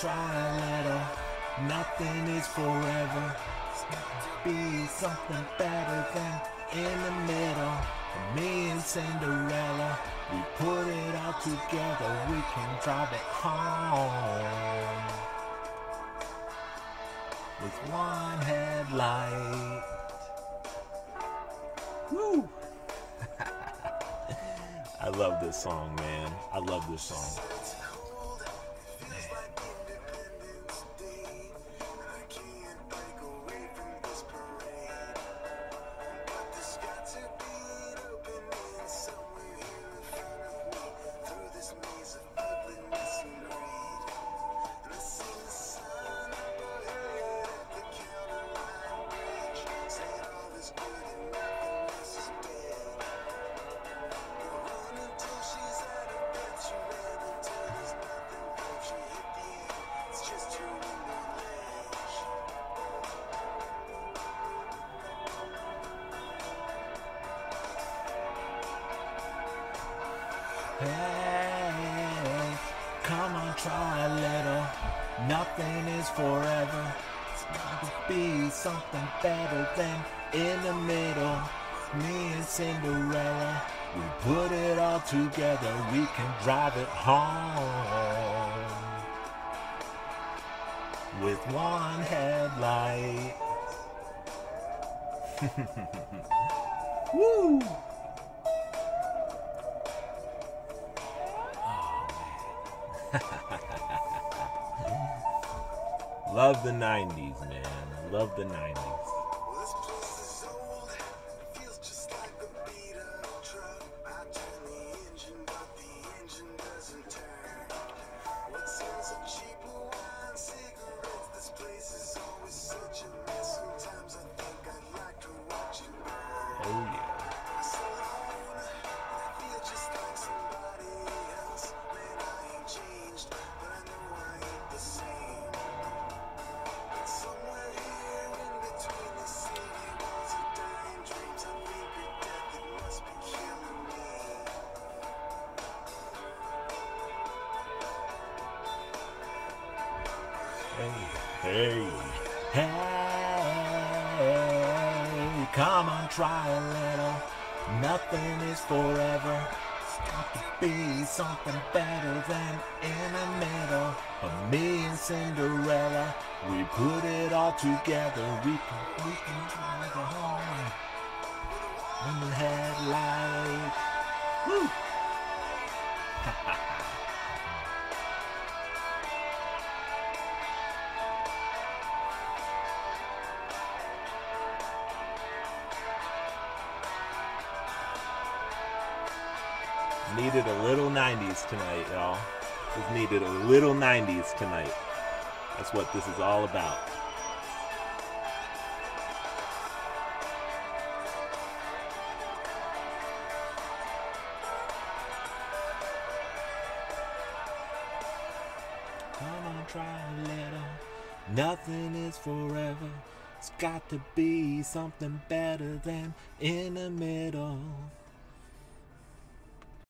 try a little. Nothing is forever. It's got to be something better than in the middle. Me and Cinderella, we put it all together. We can drive it home with one headlight. Woo! I love this song, man. I love this song. Hey, come on, try a little. Nothing is forever. It's gotta be something better than in the middle. Me and Cinderella, we put it all together. We can drive it home with one headlight. Woo! Love the 90s, man. Love the 90s. Oh, yeah. Hey, hey, come on, try a little. Nothing is forever. It's got to be something better than in the middle. But me and Cinderella, we put it all together. We can, we can drive it home. In the headlight. Needed a little 90s tonight, y'all. Just needed a little 90s tonight. That's what this is all about. Come on, try a little. Nothing is forever. It's got to be something better than in the middle.